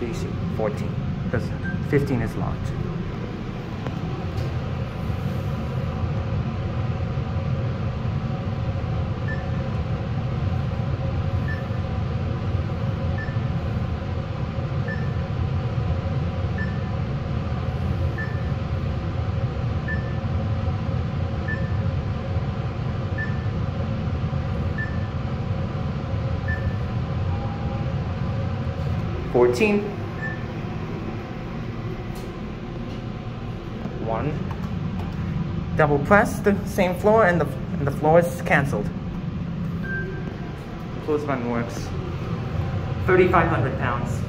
Mitsubishi 14 because 15 is launched. 14 one. Double press the same floor and the, and the floor is cancelled close button works. 3500 pounds.